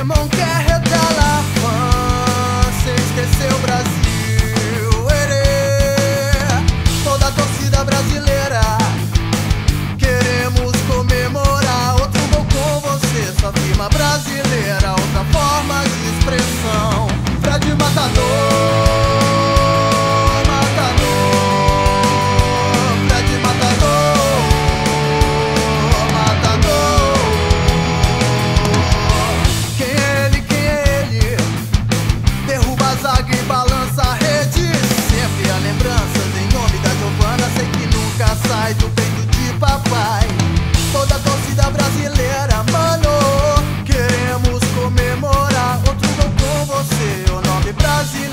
Pokémon. fácil